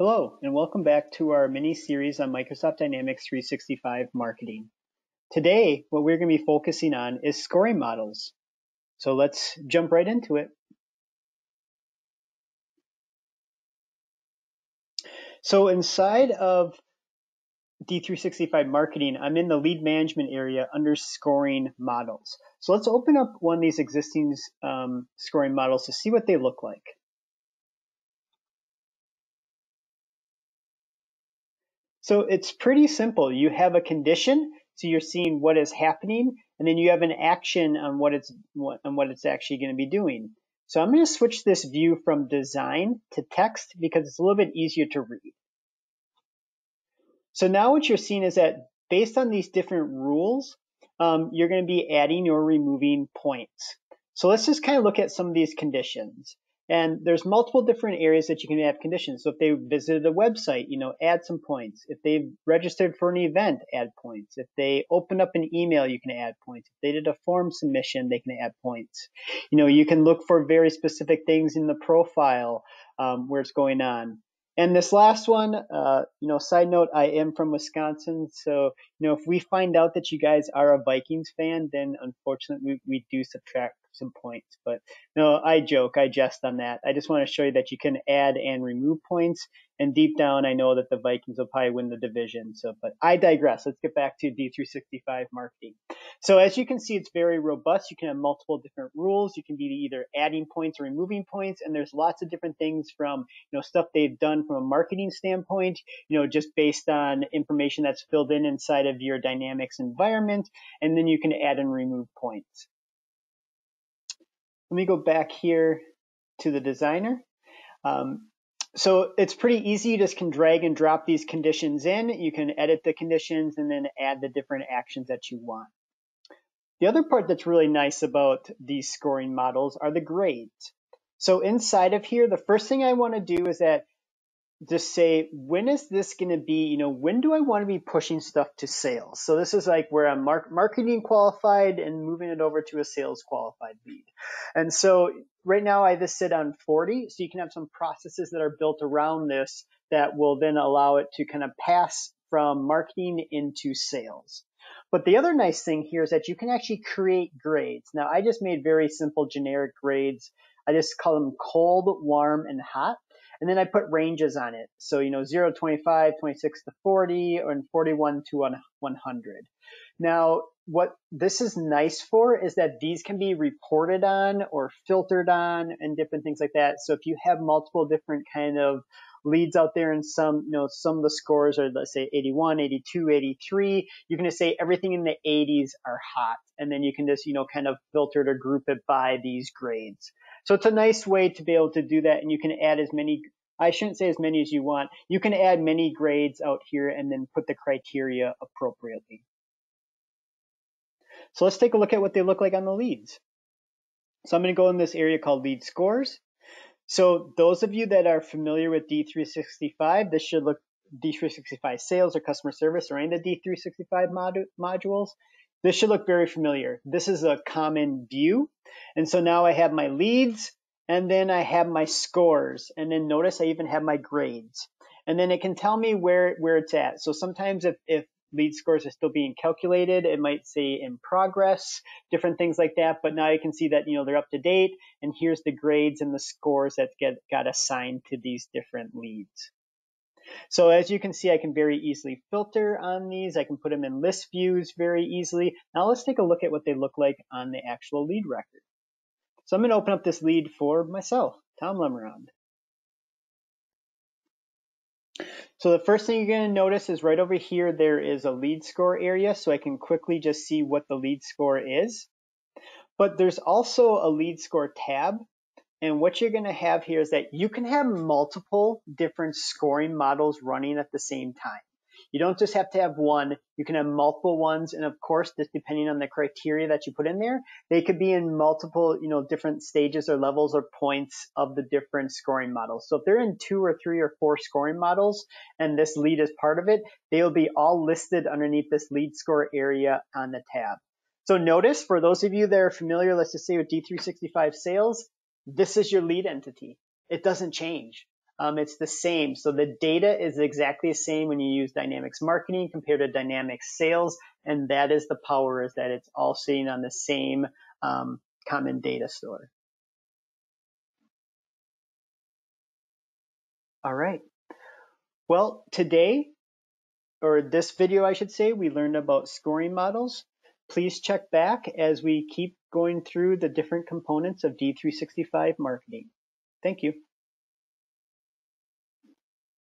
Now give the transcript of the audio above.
Hello, and welcome back to our mini series on Microsoft Dynamics 365 marketing. Today, what we're going to be focusing on is scoring models. So let's jump right into it. So inside of D365 marketing, I'm in the lead management area under scoring models. So let's open up one of these existing um, scoring models to see what they look like. So it's pretty simple. You have a condition, so you're seeing what is happening, and then you have an action on what it's what, on what it's actually going to be doing. So I'm going to switch this view from design to text because it's a little bit easier to read. So now what you're seeing is that based on these different rules, um, you're going to be adding or removing points. So let's just kind of look at some of these conditions. And there's multiple different areas that you can add conditions. So if they visited a website, you know, add some points. If they've registered for an event, add points. If they open up an email, you can add points. If they did a form submission, they can add points. You know, you can look for very specific things in the profile um, where it's going on. And this last one, uh, you know, side note, I am from Wisconsin, so you know, if we find out that you guys are a Vikings fan, then unfortunately we, we do subtract some points. But no, I joke, I jest on that. I just want to show you that you can add and remove points. And deep down, I know that the Vikings will probably win the division. So, but I digress. Let's get back to D365 marketing. So as you can see, it's very robust. You can have multiple different rules. You can be either adding points or removing points. And there's lots of different things from, you know, stuff they've done from a marketing standpoint, you know, just based on information that's filled in inside of your Dynamics environment. And then you can add and remove points. Let me go back here to the designer. Um, so it's pretty easy. You just can drag and drop these conditions in. You can edit the conditions and then add the different actions that you want. The other part that's really nice about these scoring models are the grades. So inside of here, the first thing I want to do is that just say, when is this going to be, you know, when do I want to be pushing stuff to sales? So this is like where I'm mar- marketing qualified and moving it over to a sales qualified lead. And so right now I just sit on 40. So you can have some processes that are built around this that will then allow it to kind of pass from marketing into sales. But the other nice thing here is that you can actually create grades. Now I just made very simple generic grades. I just call them cold, warm, and hot. And then I put ranges on it. So, you know, 0 to 25, 26 to 40, and 41 to 100. Now, what this is nice for is that these can be reported on or filtered on and different things like that. So if you have multiple different kind of leads out there and some, you know, some of the scores are, let's say 81, 82, 83, you can just say everything in the 80s are hot. And then you can just, you know, kind of filter it or group it by these grades. So it's a nice way to be able to do that. And you can add as many, I shouldn't say as many as you want. You can add many grades out here and then put the criteria appropriately. So let's take a look at what they look like on the leads. So I'm going to go in this area called lead scores. So those of you that are familiar with D365, this should look D365 sales or customer service or any of the D365 mod modules. This should look very familiar. This is a common view. And so now I have my leads and then I have my scores. And then notice I even have my grades. And then it can tell me where, where it's at. So sometimes if, if lead scores are still being calculated, it might say in progress, different things like that. But now you can see that, you know, they're up to date and here's the grades and the scores that get, got assigned to these different leads. So as you can see, I can very easily filter on these. I can put them in list views very easily. Now let's take a look at what they look like on the actual lead record. So I'm going to open up this lead for myself, Tom Lemerond. So the first thing you're going to notice is right over here, there is a lead score area. So I can quickly just see what the lead score is. But there's also a lead score tab. And what you're going to have here is that you can have multiple different scoring models running at the same time. You don't just have to have one. You can have multiple ones. And of course, just depending on the criteria that you put in there, they could be in multiple, you know, different stages or levels or points of the different scoring models. So if they're in two or three or four scoring models and this lead is part of it, they will be all listed underneath this lead score area on the tab. So notice for those of you that are familiar, let's just say with D365 sales, this is your lead entity. It doesn't change. um, it's the same. So the data is exactly the same when you use Dynamics Marketing compared to Dynamics Sales, and that is the power is that it's all sitting on the same um, common data store. All right. Well, today, or this video, I should say, we learned about scoring models. Please check back as we keep going through the different components of D365 marketing. Thank you.